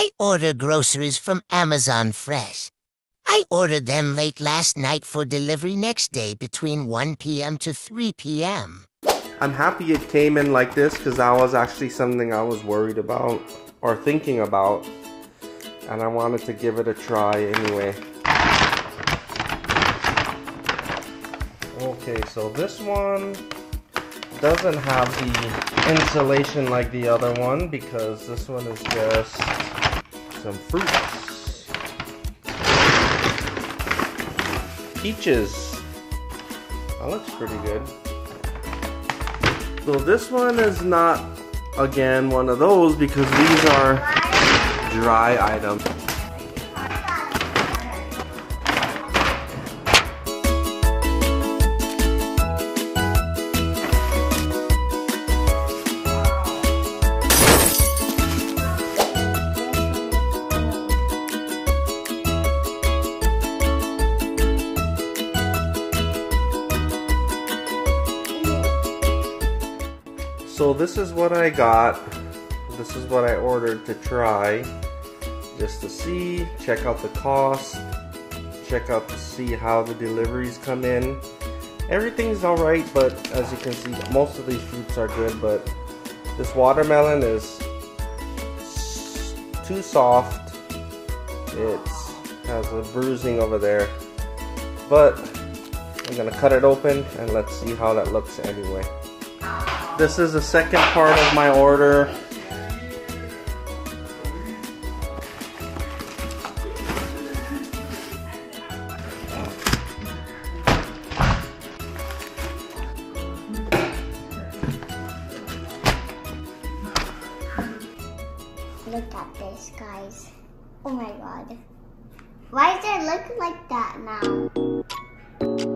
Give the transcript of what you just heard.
I order groceries from Amazon Fresh. I ordered them late last night for delivery next day between 1 p.m. to 3 p.m. I'm happy it came in like this because that was actually something I was worried about or thinking about. And I wanted to give it a try anyway. Okay, so this one doesn't have the insulation like the other one because this one is just some fruits. Peaches. That looks pretty good. So this one is not, again, one of those because these are dry items. So this is what I got. This is what I ordered to try. Just to see, check out the cost, check out to see how the deliveries come in. Everything's alright, but as you can see, most of these fruits are good, but this watermelon is too soft. It has a bruising over there. But I'm gonna cut it open and let's see how that looks anyway. This is the second part of my order. Look at this, guys. Oh my god. Why does it look like that now?